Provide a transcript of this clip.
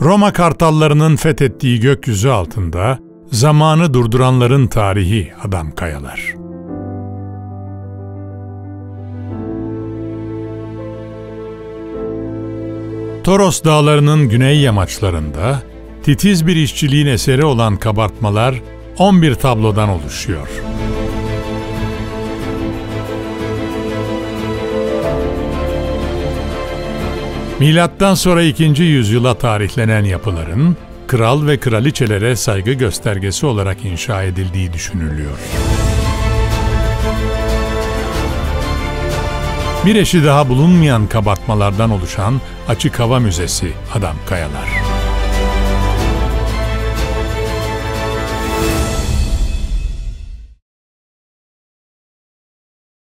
Roma kartallarının fethettiği gökyüzü altında zamanı durduranların tarihi adam kayalar. Toros dağlarının güney yamaçlarında titiz bir işçiliğin eseri olan kabartmalar 11 tablodan oluşuyor. Milattan sonra 2. yüzyıla tarihlenen yapıların kral ve kraliçelere saygı göstergesi olarak inşa edildiği düşünülüyor. Bir eşi daha bulunmayan kabartmalardan oluşan açık hava müzesi Adam Kayalar.